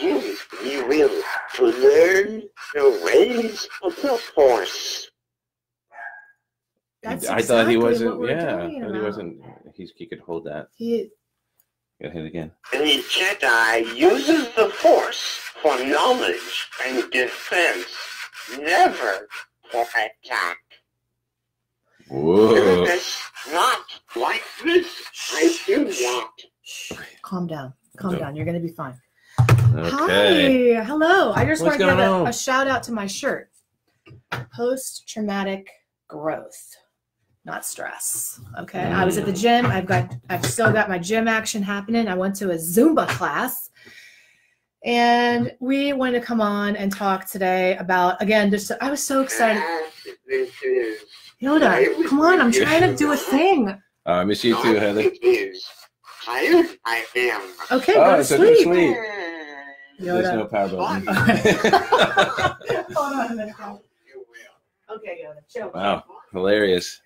You, you will to learn the ways of the force. That's I thought he wasn't. Yeah, I thought he wasn't. He's, he could hold that. He, Got hit again. The Jedi uses the force for knowledge and defense, never for attack. Whoa. It's not like this. I do not. calm down. Calm Okay. down. You're going to be fine. Okay. Hi. Hello. I just What's want to give a, a shout out to my shirt. Post traumatic growth, not stress. Okay. I was at the Mm. gym. I've got, I've still got my gym action happening. I went to a Zumba class. And we want to come on and talk today about, again, just, I was so excited. This. Yoda, come on. I'm trying to do a thing. Uh, I miss you too, Heather. It is. I am. Okay, Oh, go to it's sleep. Sleep. Yoda. There's no power button. Hold on a minute. Paul. Okay, Yoda, chill. wow, hilarious.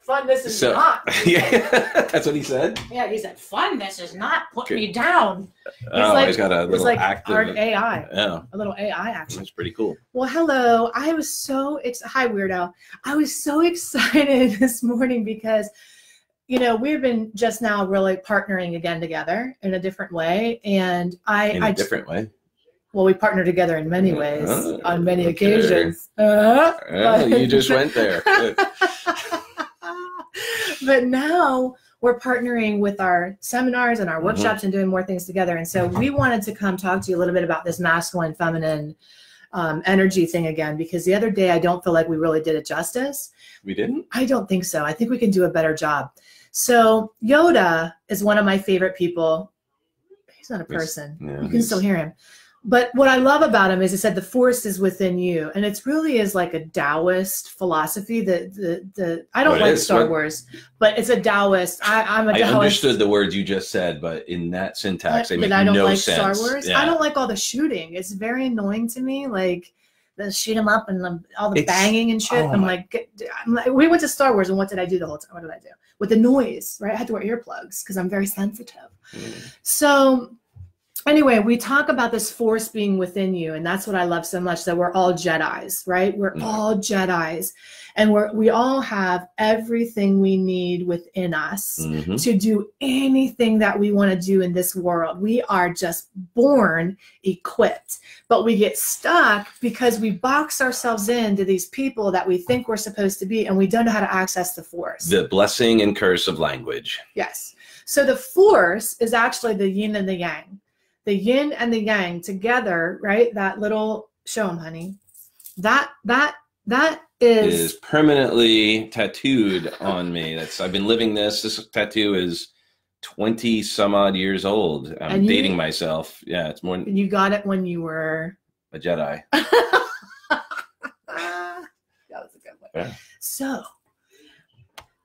Fun, this is So- not. yeah, that's what he said. Yeah, he said, fun, this is not. Put Okay. me down. oh, like- he's got a little like active. art AI, Yeah, a little AI action. that's pretty cool. Well, hello. I was so ex- hi weirdo. I was so excited this morning because you know we've been just now really partnering again together in a different way, and I In I a different way. well we partner together in many ways Oh, on many okay. occasions. Uh, Oh, you just went there. But now we're partnering with our seminars and our Mhm. workshops and doing more things together. And so we wanted to come talk to you a little bit about this masculine, feminine um, energy thing again, because the other day I don't feel like we really did it justice. We didn't. I don't think so. I think we can do a better job. So Yoda is one of my favorite people. He's not a person. yeah, you can still hear him. But what I love about him is he said the force is within you, and it's really is like a Taoist philosophy. The the the I don't like is? Star Wars, but it's a Taoist. I, I'm a I Taoist. understood the words you just said, but in that syntax, they but make I don't no like sense. Star Wars. Yeah. I don't like all the shooting. It's very annoying to me. Like the shoot 'em up and the, all the It's- banging and shit. oh I'm my- like, get- I'm like, we went to Star Wars, and what did I do the whole time? What did I do with the noise? Right, I had to wear earplugs because I'm very sensitive. Mm. So anyway, we talk about this force being within you, and that's what I love so much. That we're all Jedi's, right? We're Mm. all Jedi's, and we're we all have everything we need within us Mhm. to do anything that we want to do in this world. We are just born equipped, but we get stuck because we box ourselves into these people that we think we're supposed to be, and we don't know how to access the force. The blessing and curse of language. Yes. So the force is actually the yin and the yang. The yin and the yang together, right? That little show 'em, honey. That that that is, is permanently tattooed on me. That's I've been living this. This tattoo is twenty some odd years old. I'm you- dating myself. Yeah, it's more you got it when you were a Jedi. that was a good one. Yeah. So,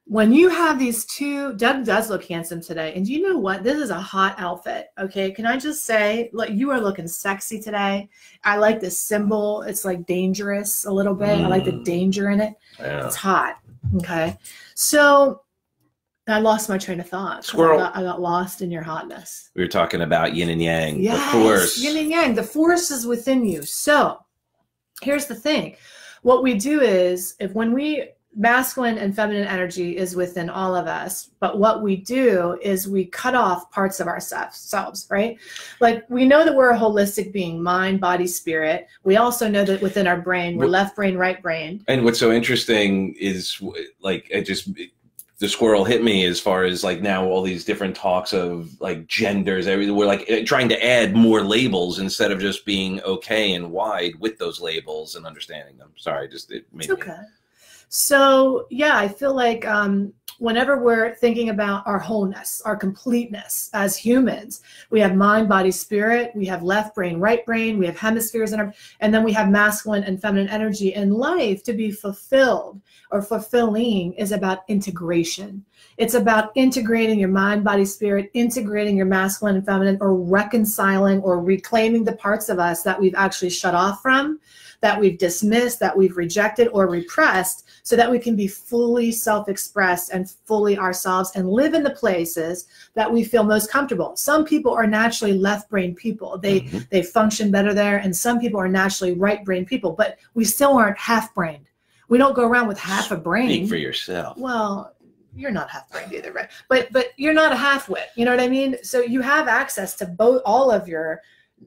when you have these two, Doug does look handsome today. And you know what? This is a hot outfit. Okay. Can I just say, look, you are looking sexy today. I like the symbol. It's like dangerous a little bit. I like the Mm. danger in it. Yeah. It's hot. Okay. So, I lost my train of thought. Squirrel. I got, I got lost in your hotness. We were talking about yin and yang, Yes, the force. yin and yang. The force is within you. So here's the thing. What we do is if when we masculine and feminine energy is within all of us, but what we do is we cut off parts of ourselves, right? Like we know that we're a holistic being, mind, body, spirit. We also know that within our brain, we're left brain, right brain. And what's so interesting is like it just the squirrel hit me as far as like now all these different talks of like genders everything we're like eh, trying to add more labels instead of just being okay and wide with those labels and understanding them sorry just it made It's me okay. So yeah, I feel like um, whenever we're thinking about our wholeness, our completeness as humans, we have mind, body, spirit. We have left brain, right brain. We have hemispheres in our, and then we have masculine and feminine energy in life. To be fulfilled or fulfilling is about integration. It's about integrating your mind, body, spirit, integrating your masculine and feminine, or reconciling or reclaiming the parts of us that we've actually shut off from that we've dismissed, that we've rejected or repressed, so that we can be fully self expressed and fully ourselves and live in the places that we feel most comfortable. Some people are naturally left brain people, they, Mhm. they function better there, and some people are naturally right brain people, but we still aren't half brained. We don't go around with half a brain. Speak for yourself. Well, you're not half brained either, right? But but you're not a half wit. You know what I mean? So you have access to both all of your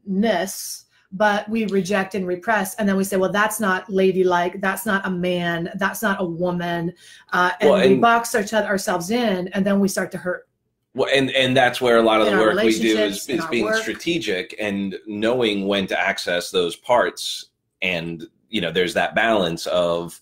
ness, but we reject and repress, and then we say, well, that's not ladylike. That's not a man. That's not a woman. Uh, and Well, we box our, ourselves in, and then we start to hurt. Well, and and that's where a lot of In the work we do is, is being work. strategic and knowing when to access those parts. And you know, there's that balance of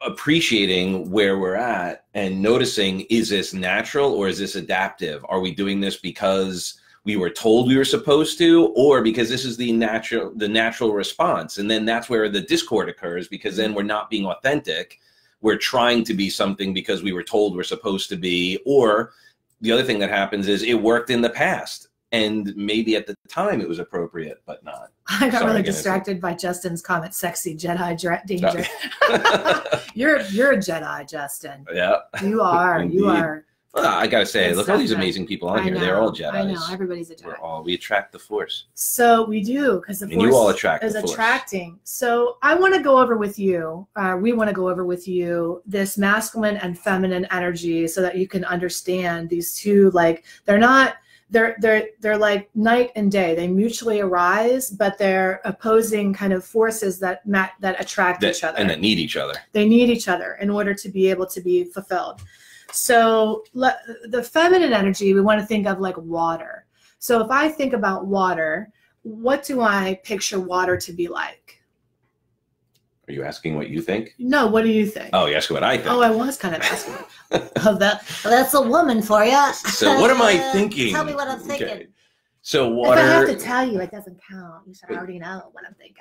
appreciating where we're at and noticing is this natural or is this adaptive? Are we doing this because we were told we were supposed to, or because this is the natural the natural response? And then that's where the discord occurs because then we're not being authentic. We're trying to be something because we were told we're supposed to be, or the other thing that happens is it worked in the past and maybe at the time it was appropriate but not I got Sorry, really distracted by Justin's comment. Sexy Jedi danger. you're you're a Jedi, Justin. yeah You are. you are. Well, i gotta say It's look at all these definitely- amazing people on I here know. they're all jedis I know. Everybody's a Jedi. we're all we attract the force So we do because the and force you all attract is attracting. So I want to go over with you. Uh, we want to go over with you this masculine and feminine energy, so that you can understand these two. Like they're not. They're they're they're like night and day. They mutually arise, but they're opposing kind of forces that ma- that attract that, each other and that need each other they need each other in order to be able to be fulfilled so le- the feminine energy we want to think of like water. So if i think about water what do i picture water to be like? Are you asking what you think? No what do you think? Oh you ask what i think. Oh i was kind of asking. Oh, that, that's a woman for you so what am i thinking Tell me what I'm thinking. So water. if i have to tell you it doesn't count you should already know what i'm thinking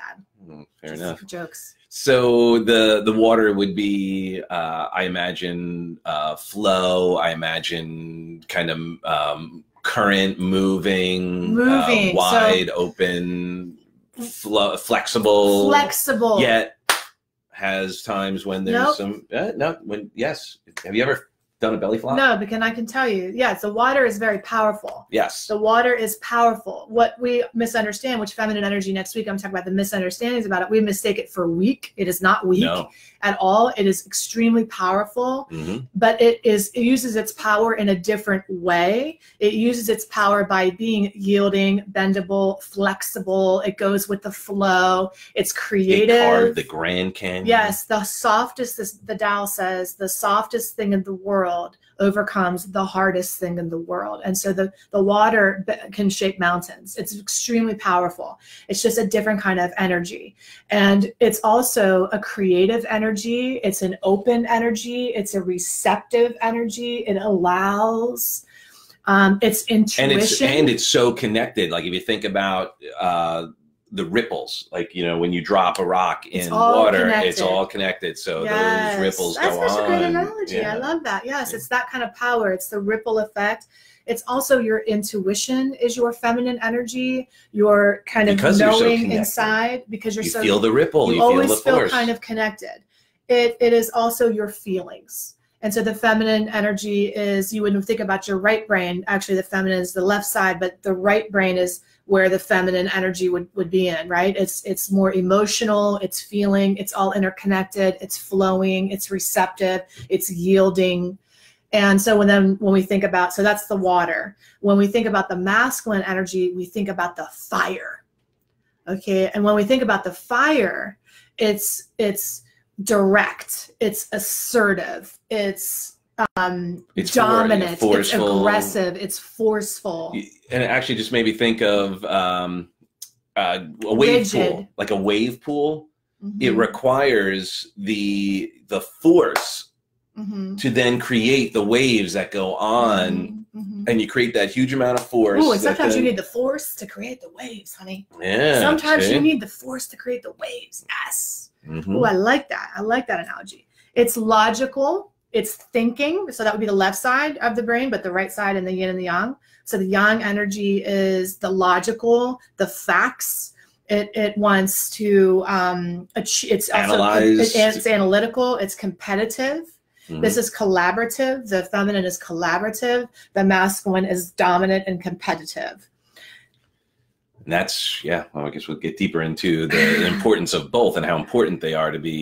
Mm, fair Just enough jokes So the the water would be, uh, I imagine, uh, flow. I imagine kind of um, current, moving, Moving, uh, so- wide open, flo- flexible. flexible Yet has times when there's Nope. some. Uh, no, when yes. Have you ever done a belly flop? no because i can tell you yes the water is very powerful Yes. The water is powerful. What we misunderstand, which feminine energy next week, I'm talking about the misunderstandings about it. We mistake it for weak. It is not weak no. At all. It is extremely powerful, hmm but it is it uses its power in a different way. It uses its power by being yielding, bendable, flexible. It goes with the flow. It's It creative. carved the Grand Canyon. Yes, the softest, this, the Tao says, the softest thing in the world overcomes the hardest thing in the world. And so the, the water can shape mountains. It's extremely powerful. It's just a different kind of energy. And it's also a creative energy, it's an open energy, it's a receptive energy. It allows. Um, it's intuition. and it's and it's so connected like if you think about uh the ripples like you know when you drop a rock in all water it's all connected so Yes. those ripples That's go such on a great analogy. Yeah. I love that. Yes, Yeah. it's that kind of power. It's the ripple effect. It's also your intuition is your feminine energy. Your kind of Because so knowing connected. inside because you're you so feel the ripple you, you, always feel feel kind of connected. It it is also your feelings. And so the feminine energy is you would think about your right brain. Actually, the feminine is the left side, but the right brain is where the feminine energy would, would be in, right? It's it's more emotional, it's feeling, it's all interconnected, it's flowing, it's receptive, it's yielding. And so when then when we think about so that's the water. When we think about the masculine energy, we think about the fire. Okay. And when we think about the fire, it's it's direct, it's assertive, it's um It's dominant, it's forceful. aggressive, it's forceful. and it actually just made me think of um uh, a wave Rigid. pool like a wave pool it Mhm, requires the the force mhm, to then create the waves that go on mhm, mhm. and you create that huge amount of force Ooh, sometimes you need the force to create the waves, honey. yeah sometimes see? you need the force to create the waves. Yes. Ooh, I like that. I like that analogy. It's logical. It's thinking. So that would be the left side of the brain, but the right side and the yin and the yang. So the yang energy is the logical, the facts, It, it wants to um, it's also it- it's analytical it's competitive Mhm. this is collaborative the feminine is collaborative the masculine is dominant and competitive And that's yeah. Well, I guess we'll get deeper into the importance of both and how important they are to be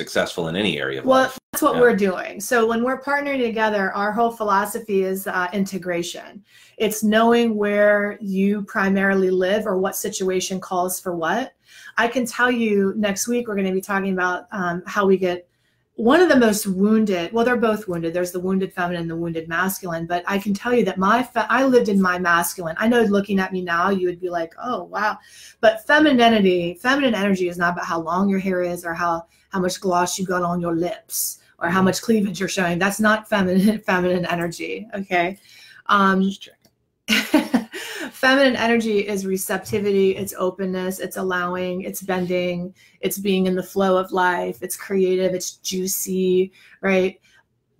successful in any area of Well, life. That's what Yeah. we're doing. So when we're partnering together, our whole philosophy is uh, integration. It's knowing where you primarily live or what situation calls for what. I can tell you next week we're going to be talking about um, how we get one of the most wounded. Well, they're both wounded. There's the wounded feminine and the wounded masculine. But I can tell you that my fe- I lived in my masculine. I know looking at me now, you would be like, oh wow. But femininity, feminine energy is not about how long your hair is or how how much gloss you got on your lips or how much cleavage you're showing. That's not feminine feminine energy. Okay. Um, feminine energy is receptivity, it's openness, it's allowing, it's bending, it's being in the flow of life, it's creative, it's juicy, right?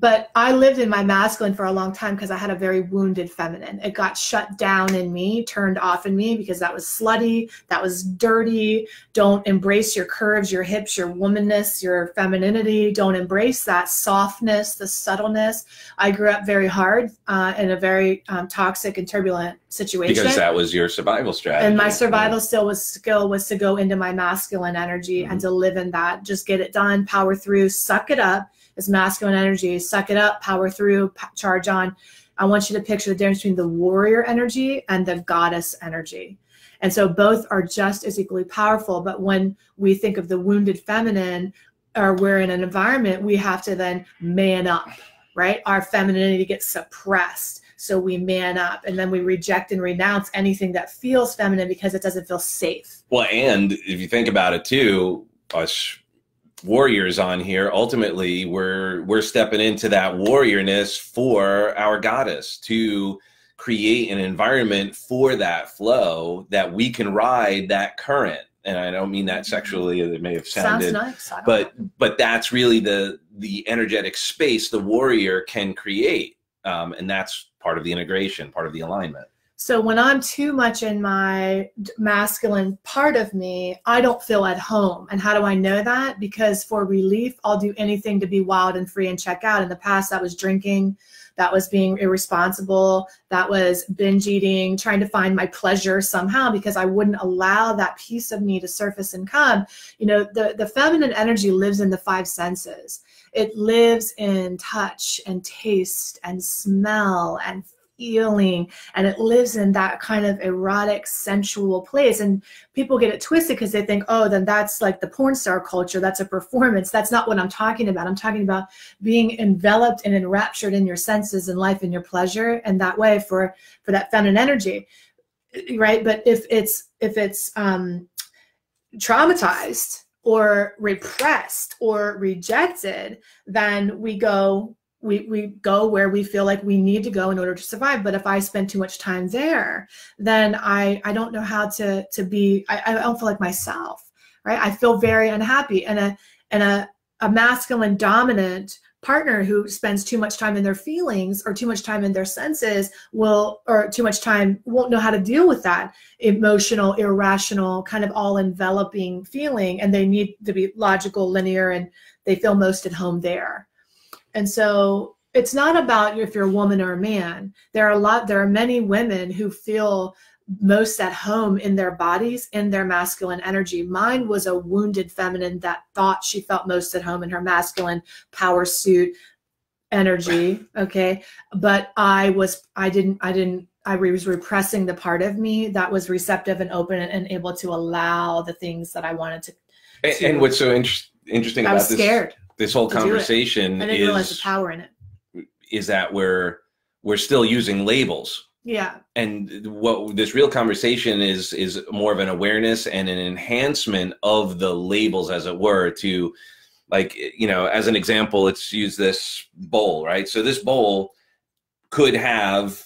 But I lived in my masculine for a long time because I had a very wounded feminine. It got shut down in me, turned off in me because that was slutty, that was dirty. Don't embrace your curves, your hips, your womanness, your femininity. Don't embrace that softness, the subtleness. I grew up very hard uh, in a very um, toxic and turbulent situation. Because that was your survival strategy. and my survival still was skill was to go into my masculine energy and to live in that. Just get it done, power through, suck it up. Masculine energy. Suck it up, power through, charge on. I want you to picture the difference between the warrior energy and the goddess energy. And so both are just as equally powerful. But when we think of the wounded feminine, or we're in an environment, we have to then man up, right? Our femininity gets suppressed. So we man up and then we reject and renounce anything that feels feminine because it doesn't feel safe. Well, and if you think about it too, us warriors on here, ultimately we're we're stepping into that warriorness for our goddess to create an environment for that flow that we can ride that current. And I don't mean that sexually, it may have sounded nice. But know. but that's really the the energetic space the warrior can create um, and that's part of the integration part of the alignment So when I'm too much in my masculine part of me, I don't feel at home. And how do I know that? Because for relief, I'll do anything to be wild and free and check out. In the past, that was drinking, that was being irresponsible, that was binge eating, trying to find my pleasure somehow because I wouldn't allow that piece of me to surface and come. You know, the, the feminine energy lives in the five senses. It lives in touch and taste and smell and feeling and it lives in that kind of erotic sensual place. And people get it twisted because they think oh then that's like the porn star culture. That's a performance. That's not what i'm talking about. I'm talking about being enveloped and enraptured in your senses and life and your pleasure and that way for for that feminine energy right? But if it's if it's um traumatized or repressed or rejected then we go we, we go where we feel like we need to go in order to survive. But if i spend too much time there then i i don't know how to to be i, I don't feel like myself right? I feel very unhappy. And a and a, a masculine dominant partner who spends too much time in their feelings or too much time in their senses will or too much time won't know how to deal with that emotional irrational kind of all enveloping feeling. And they need to be logical linear and they feel most at home there and so it's not about if you're a woman or a man. There are a lot, there are many women who feel most at home in their bodies, in their masculine energy. Mine was a wounded feminine that thought she felt most at home in her masculine power suit energy. Okay. But I was, I didn't, I didn't, I was repressing the part of me that was receptive and open and, able to allow the things that I wanted to. and, to- and what's so inter- interesting I about was this scared. This whole to do it. conversation I didn't realize the is power in it. is that we're we're still using labels Yeah. and what this real conversation is is more of an awareness and an enhancement of the labels as it were to like you know as an example let's use this bowl right so this bowl could have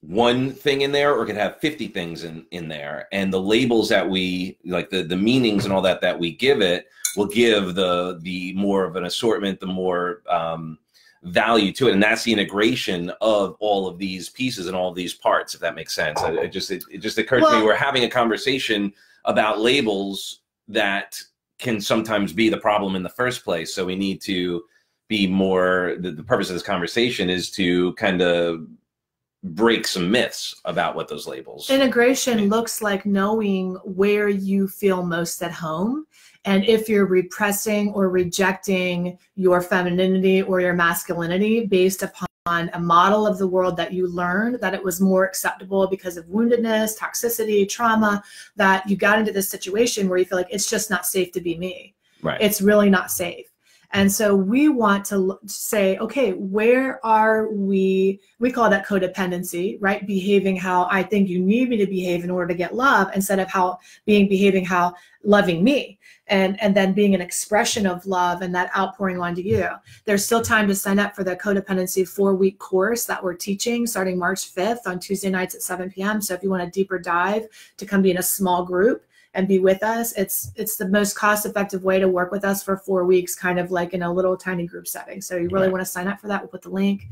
one thing in there or could have 50 things in in there and the labels that we like the the meanings and all that that we give it will give the the more of an assortment the more um value to it and that's the integration of all of these pieces and all these parts if that makes sense I, it just it, it just occurred to me we're having a conversation about labels that can sometimes be the problem in the first place. So we need to be more. The, the purpose of this conversation is to kind of break some myths about what those labels. Integration looks like knowing where you feel most at home. And if you're repressing or rejecting your femininity or your masculinity based upon a model of the world that you learned that it was more acceptable because of woundedness, toxicity, trauma, that you got into this situation where you feel like it's just not safe to be me. Right. It's really not safe. And so we want to say, okay, where are we? We call that codependency, right? Behaving how I think you need me to behave in order to get love instead of how being behaving how loving me and and then being an expression of love and that outpouring onto you. There's still time to sign up for the codependency four week course that we're teaching starting March 5th on Tuesday nights at 7 p.m. So if you want a deeper dive to come be in a small group, and be with us it's it's the most cost effective way to work with us for four weeks kind of like in a little tiny group setting so you really Right. want to sign up for that we'll put the link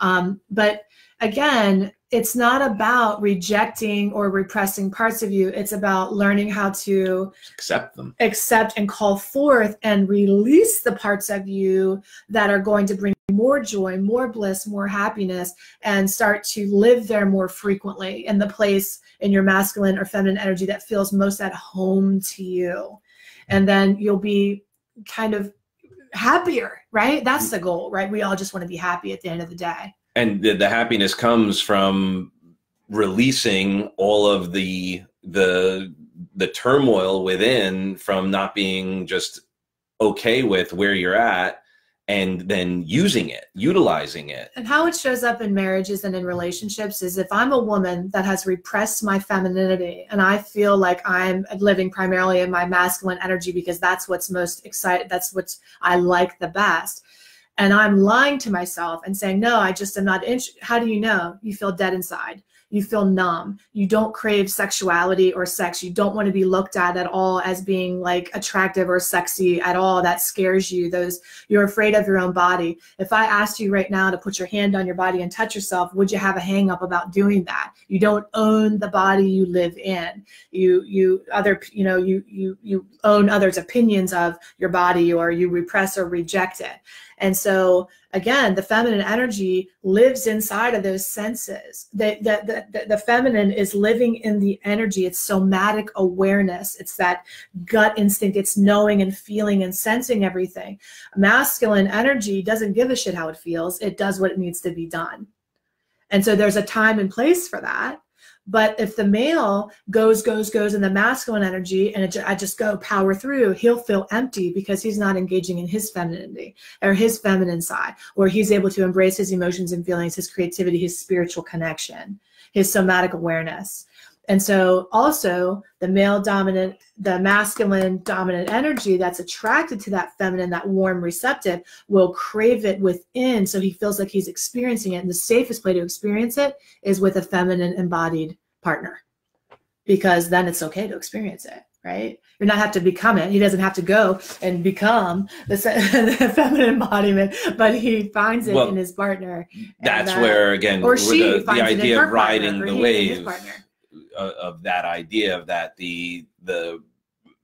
um, but again it's not about rejecting or repressing parts of you it's about learning how to accept them. accept and call forth and release the parts of you that are going to bring more joy, more bliss, more happiness, and start to live there more frequently in the place in your masculine or feminine energy that feels most at home to you. And then you'll be kind of happier, right? That's the goal, right? We all just want to be happy at the end of the day. and the, the happiness comes from releasing all of the the the turmoil within from not being just okay with where you're at and then using it utilizing it And how it shows up in marriages and in relationships is if I'm a woman that has repressed my femininity and I feel like I'm living primarily in my masculine energy because that's what's most excited, that's what I like the best. And I'm lying to myself and saying, no, I just am not interested. How do you know? You feel dead inside. You feel numb. You don't crave sexuality or sex. You don't want to be looked at at all as being like attractive or sexy at all. That scares you. Those you're afraid of your own body if I asked you right now to put your hand on your body and touch yourself, would you have a hang up about doing that? You don't own the body you live in. You you other you know you you you own others' opinions of your body or you repress or reject it. And so again, the feminine energy lives inside of those senses. The, the, the, the feminine is living in the energy. It's somatic awareness. It's that gut instinct. It's knowing and feeling and sensing everything masculine energy doesn't give a shit how it feels it does what it needs to be done and so there's a time and place for that but if the male goes goes goes in the masculine energy and it, i just go power through he'll feel empty because he's not engaging in his femininity or his feminine side or he's able to embrace his emotions and feelings his creativity his spiritual connection his somatic awareness and so also the male dominant, the masculine dominant energy that's attracted to that feminine, that warm receptive will crave it within. So he feels like he's experiencing it. And the safest way to experience it is with a feminine embodied partner because then it's okay to experience it. Right? You're not have to become it. He doesn't have to go and become the, the feminine embodiment, but he finds it Well, in his partner. that's that- where again Or she the, the finds it in idea her of riding partner, the he in his wave of, that idea of that the the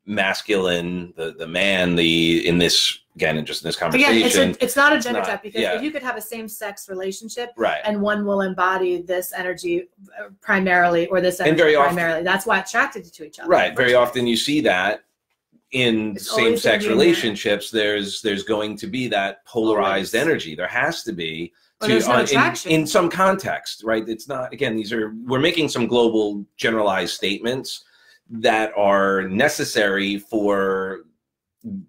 masculine the the man the in this again just in this conversation Again, it's, a, it's not a gender type because yeah. if you could have a same sex relationship right and one will embody this energy uh, primarily or this And energy very often- primarily, that's why attracted to each other. right very often you see that in It's same-sex gonna be in there. relationships there's there's going to be that polarized Always. energy there has to be Or there's no on- in, in some context right it's not again these are we're making some global generalized statements that are necessary for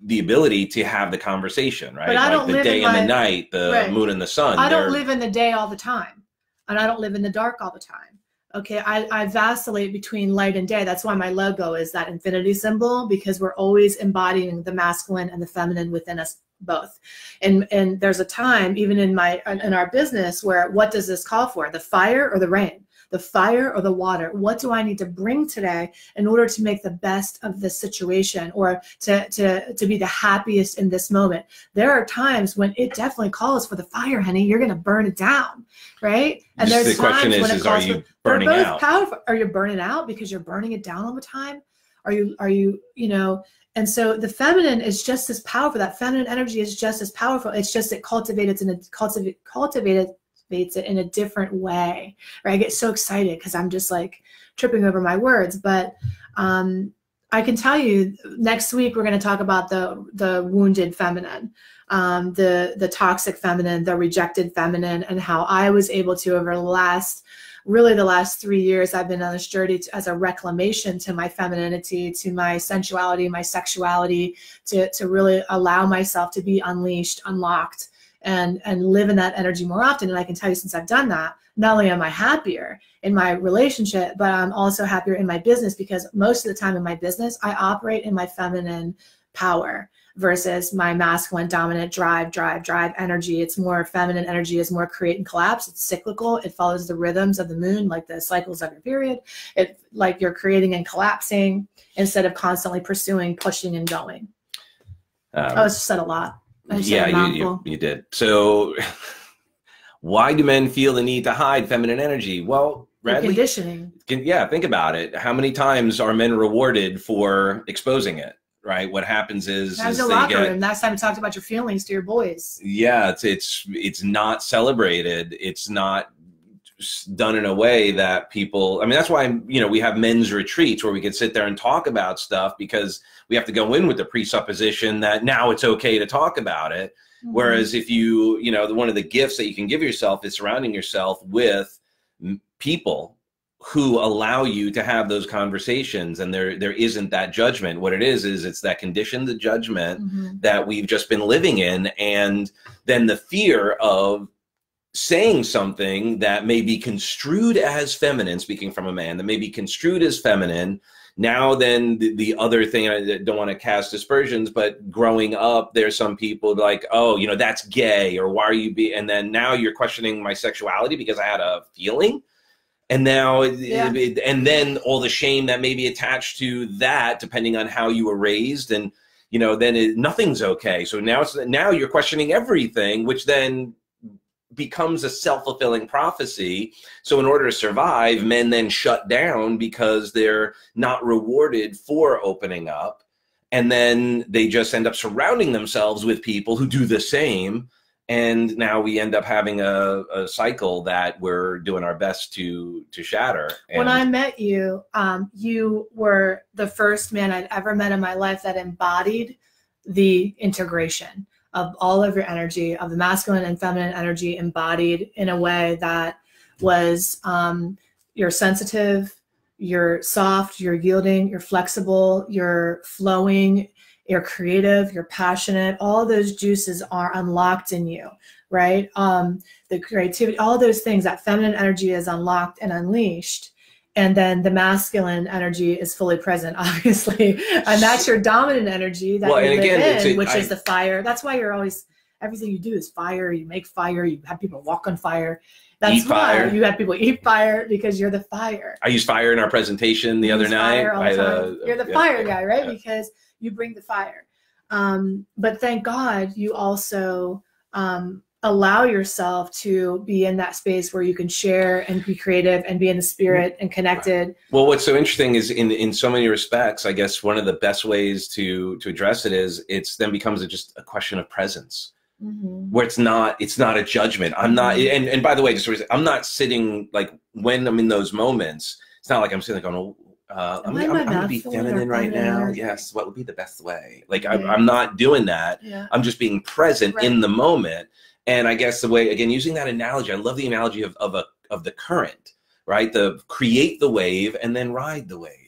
the ability to have the conversation right But I like don't the live day in and the night the Right. moon and the sun I don't live in the day all the time, and I don't live in the dark all the time. Okay, I, I vacillate between light and day. That's why my logo is that infinity symbol because we're always embodying the masculine and the feminine within us both. And and there's a time even in my in our business where what does this call for? The fire or the rain? The fire or the water? What do I need to bring today in order to make the best of this situation or to to to be the happiest in this moment? there are times when it definitely calls for the fire, honey. You're going to burn it down, right? And Just there's the times is, when it is are calls you for, burning both out powerful. Are you burning out because you're burning it down all the time? are you are you you know and so the feminine is just as powerful. That feminine energy is just as powerful. It's just it cultivates in a cultivate cultivated it in a different way right? I get so excited because i'm just like tripping over my words. But um i can tell you next week we're going to talk about the the wounded feminine um the the toxic feminine the rejected feminine and how i was able to over the last really the last three years I've been on this journey to, as a reclamation to my femininity, to my sensuality, my sexuality, to, to really allow myself to be unleashed, unlocked, and and live in that energy more often. And I can tell you since I've done that, not only am I happier in my relationship, but I'm also happier in my business because most of the time in my business, I operate in my feminine power versus my masculine dominant drive, drive, drive energy. It's more feminine energy is more create and collapse. It's cyclical. It follows the rhythms of the moon, like the cycles of your period. It like you're creating and collapsing instead of constantly pursuing, pushing, and going. Um, oh, I just said a lot. Yeah, you, you, you did. So why do men feel the need to hide feminine energy? Well, Radley, conditioning. Yeah, think about it. How many times are men rewarded for exposing it? Right? What happens is, That's is the locker get, room. Last time we talked about your feelings to your boys. Yeah, it's it's it's not celebrated. It's not done in a way that people. I mean, that's why you know we have men's retreats where we can sit there and talk about stuff because we have to go in with the presupposition that now it's okay to talk about it. Mm-hmm. Whereas if you you know one of the gifts that you can give yourself is surrounding yourself with people who allow you to have those conversations and there there isn't that judgment. What it is is it's that conditioned judgment mm-hmm. that we've just been living in and then the fear of saying something that may be construed as feminine speaking from a man that may be construed as feminine. Now then the, the other thing i don't want to cast aspersions but growing up there's some people like oh you know that's gay or why are you be and then now you're questioning my sexuality because i had a feeling and now yeah. it, and then all the shame that may be attached to that depending on how you were raised. And you know then it, nothing's okay. So now it's now you're questioning everything which then becomes a self-fulfilling prophecy. So in order to survive men then shut down because they're not rewarded for opening up. And then they just end up surrounding themselves with people who do the same and now we end up having a, a cycle that we're doing our best to to shatter. And when i met you um, you were the first man i'd ever met in my life that embodied the integration of all of your energy of the masculine and feminine energy embodied in a way that was um, you're sensitive you're soft you're yielding you're flexible you're flowing you're creative, you're passionate, all those juices are unlocked in you, right? Um, the creativity, all those things, that feminine energy is unlocked and unleashed. And then the masculine energy is fully present, obviously. And that's your dominant energy that well, you live again, in, a, which I, is the fire. That's why you're always, everything you do is fire. You make fire, you have people walk on fire. That's eat why fire. you have people eat fire because you're the fire. I used fire in our presentation the you other night. The you're the yeah, fire guy, right? Yeah. Because you bring the fire. Um, but thank God you also um, allow yourself to be in that space where you can share and be creative and be in the spirit and connected. Well, what's so interesting is in in so many respects, I guess one of the best ways to to address it is it's then becomes a, just a question of presence. Mm-hmm. Where it's not, it's not a judgment. I'm not, mm-hmm. and, and by the way, just I'm not sitting like when I'm in those moments. It's not like I'm sitting like, oh, uh, I'm, I'm, I'm, gonna be feminine right now. Yes, what would be the best way? Like yeah. I'm, I'm not doing that. Yeah. I'm just being present right. in the moment. And I guess the way again using that analogy, I love the analogy of of a of the current, right? The create the wave and then ride the wave.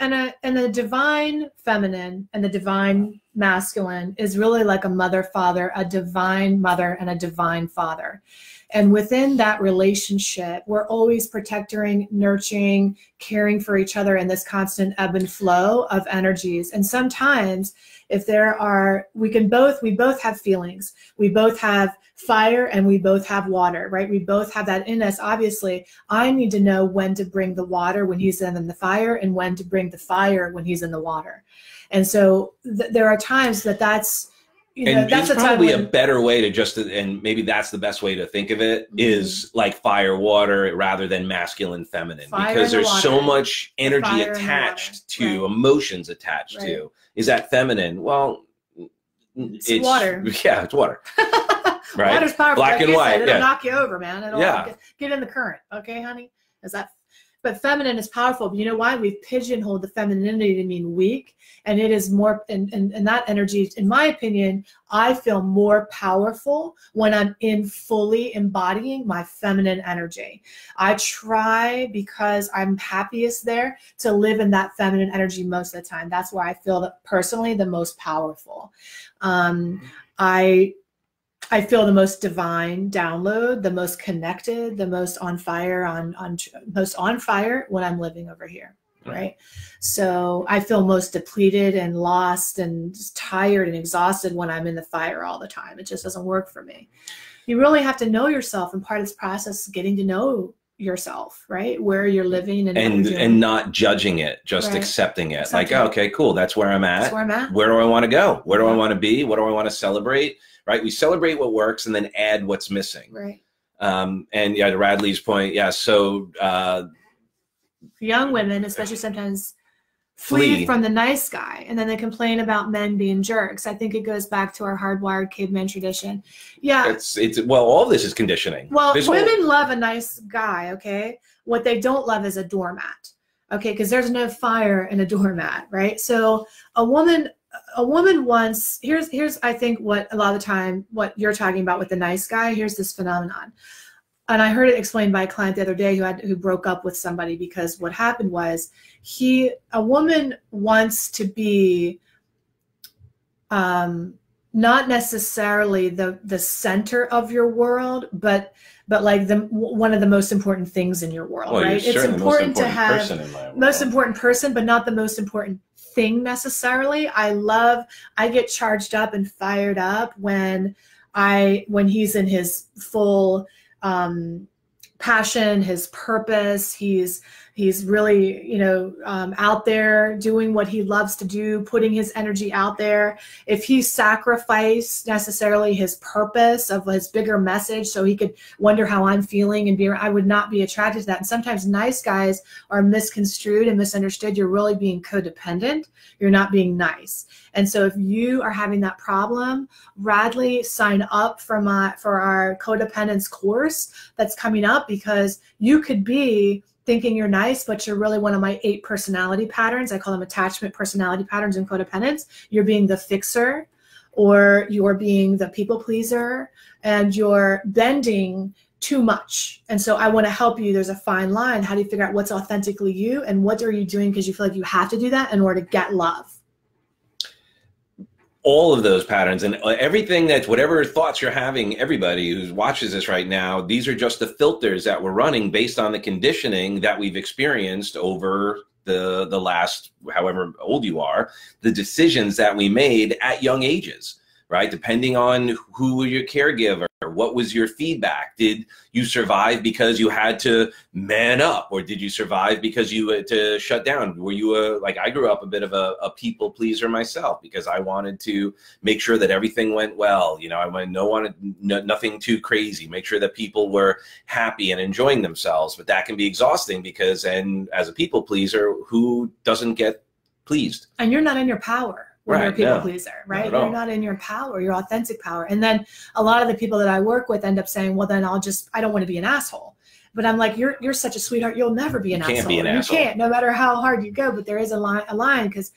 And a and the divine feminine and the divine masculine is really like a mother father, a divine mother and a divine father. And within that relationship, we're always protecting, nurturing, caring for each other in this constant ebb and flow of energies. And sometimes if there are, we can both, we both have feelings. We both have fire and we both have water, right? We both have that in us. Obviously, I need to know when to bring the water when he's in the fire and when to bring the fire when he's in the water. And so th- there are times that that's, you know, and that's it's a probably a better way to just and maybe that's the best way to think of it Mhm. is like fire water rather than masculine feminine Fire because there's so much energy Fire attached to Right. emotions attached Right. to is that feminine well It's water. yeah it's water right Water's powerful. Black like and white, Said, it'll yeah. knock you over, man. It'll Yeah. get, get in the current. Okay, honey? Is that but feminine is powerful. But you know why? We've pigeonholed the femininity to mean weak. And it is more and, and, and that energy, in my opinion, I feel more powerful when I'm in fully embodying my feminine energy. I try because I'm happiest there to live in that feminine energy most of the time. That's where I feel that personally the most powerful. Um, I I feel the most divine download, the most connected, the most on fire, on on most on fire when I'm living over here, right? So I feel most depleted and lost and tired and exhausted when I'm in the fire all the time. It just doesn't work for me. You really have to know yourself, and part of this process is getting to know yourself, right? Where you're living and and and not judging it just Right. accepting it like Accepting it. okay cool that's where i'm that's at where I'm at. where do i want to go where do i want to be what do i want to celebrate right we celebrate what works and then add what's missing Right. um, and yeah to radley's point yeah so uh, young women, especially sometimes flee, Flee. from the nice guy and then they complain about men being jerks. I think it goes back to our hardwired caveman tradition. Yeah. it's it's well all this is conditioning Well, This whole- women love a nice guy, okay? What they don't love is a doormat. Okay, because there's no fire in a doormat, right? So a woman a woman wants here's here's I think what a lot of the time what you're talking about with the nice guy, here's this phenomenon. And I heard it explained by a client the other day who had who broke up with somebody because what happened was he a woman wants to be um not necessarily the the center of your world but but like the one of the most important things in your world well, right it's important, most to have person in my world. most important person but not the most important thing necessarily i love i get charged up and fired up when i when he's in his full um passion his purpose. He's he's really you know um, out there doing what he loves to do putting his energy out there. If he sacrificed necessarily his purpose of his bigger message so he could wonder how i'm feeling and be i would not be attracted to that. And sometimes nice guys are misconstrued and misunderstood. You're really being codependent. You're not being nice. And so if you are having that problem radley sign up for my for our codependence course that's coming up because you could be thinking you're nice, but you're really one of my eight personality patterns. I call them attachment personality patterns and codependence. You're being the fixer, or you're being the people pleaser, and you're bending too much. And so I want to help you. There's a fine line. How do you figure out what's authentically you and what are you doing because you feel like you have to do that in order to get love? All of those patterns. And uh, everything that's whatever thoughts you're having everybody who watches this right now these are just the filters that we're running based on the conditioning that we've experienced over the the last however old you are the decisions that we made at young ages right? Depending on who your caregiver what was your feedback? Did you survive because you had to man up or did you survive because you had to shut down? Were you a like i grew up a bit of a, a people pleaser myself because i wanted to make sure that everything went well you know i wanted no wanted no, nothing too crazy make sure that people were happy and enjoying themselves. But that can be exhausting because and as a people pleaser who doesn't get pleased? And you're not in your power when you're a people no. pleaser, right? at You're not in your power, your authentic power. And then a lot of the people that I work with end up saying, "Well, then I'll just I don't want to be an asshole." But I'm like, "You're you're such a sweetheart. You'll never be an You can't asshole. be an you asshole. can't, no matter how hard you go." But there is a line, a line, because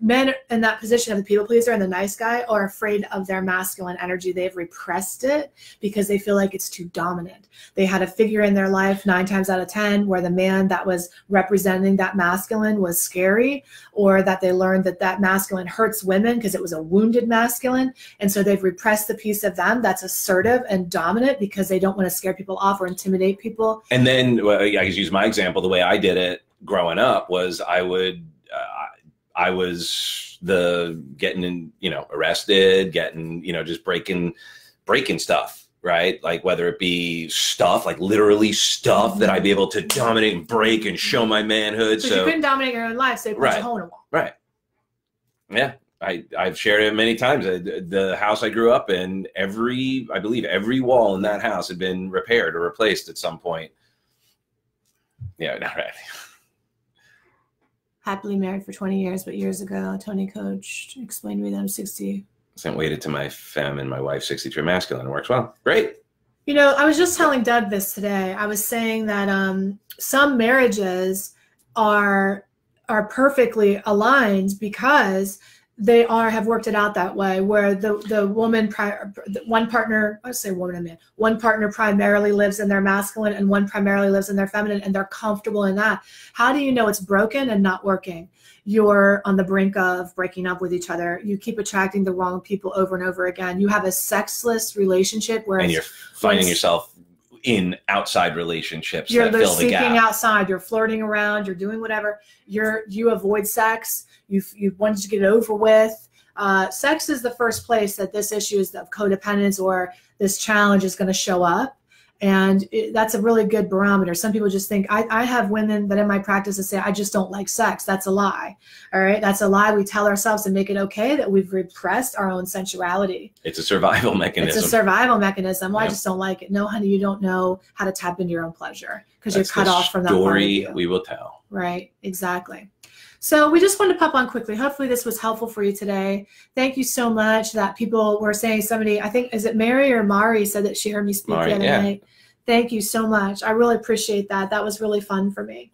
men in that position of the people pleaser and the nice guy are afraid of their masculine energy. They've repressed it because they feel like it's too dominant. They had a figure in their life nine times out of ten where the man that was representing that masculine was scary or that they learned that that masculine hurts women because it was a wounded masculine and so they've repressed the piece of them that's assertive and dominant because they don't want to scare people off or intimidate people And then well, I can use my example. The way I did it growing up was I would, uh, I was the getting in, you know, arrested, getting, you know, just breaking, breaking stuff, right? Like whether it be stuff, like literally stuff that I'd be able to dominate and break and show my manhood. because you couldn't dominate your own life so you Right. hole in a wall right, yeah. I I've shared it many times. The the house I grew up in, every I believe every wall in that house had been repaired or replaced at some point. Yeah, not right. Happily married for 20 years, but years ago, Tony Coach explained to me that I'm 60. Sent weighted to my femme and my wife, 63 masculine. It Works well. Great. You know, I was just telling Doug this today. I was saying that um, some marriages are are perfectly aligned because they are have worked it out that way where the the woman pri- one partner i say woman and man one partner primarily lives in their masculine and one primarily lives in their feminine and they're comfortable in that. How do you know it's broken and not working? You're on the brink of breaking up with each other. You keep attracting the wrong people over and over again. You have a sexless relationship where And you're finding yourself in outside relationships you're that fill the seeking gap. outside. You're flirting around. You're doing whatever. You're you avoid sex you you wanted to get it over with uh, sex is the first place that this issue is of codependence or this challenge is going to show up and it, that's a really good barometer some people just think I, I have women that in my practice that say i just don't like sex that's a lie all right that's a lie we tell ourselves to make it okay that we've repressed our own sensuality It's a survival mechanism. it's a survival mechanism. Well, I just don't like it. No, honey, you don't know how to tap into your own pleasure because you're cut off from that story we will tell. Right, exactly. So we just wanted to pop on quickly. Hopefully this was helpful for you today. Thank you so much that people were saying somebody, I think, is it Mary or Mari said that she heard me speak Mari, the other yeah. night. Thank you so much. I really appreciate that. That was really fun for me.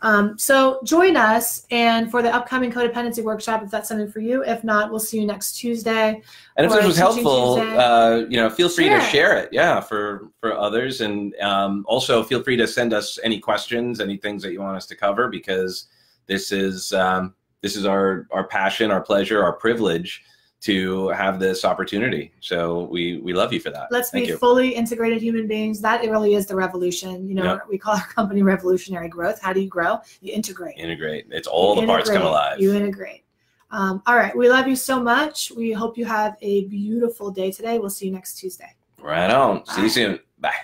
Um, so join us and for the upcoming codependency workshop if that's something for you. If not, we'll see you next Tuesday. And if this was helpful, uh, you know, feel free Share to it. share it. Yeah, for for others, and um, also feel free to send us any questions, any things that you want us to cover, because this is um, this is our our passion, our pleasure, our privilege to have this opportunity. So we we love you for that. let's Thank be you. fully integrated human beings that really is the revolution you know Yep. we call our company revolutionary growth how do you grow you integrate Integrate. It's all You the parts come alive. you integrate um, all right we love you so much we hope you have a beautiful day today we'll see you next tuesday right on. See you soon. Bye.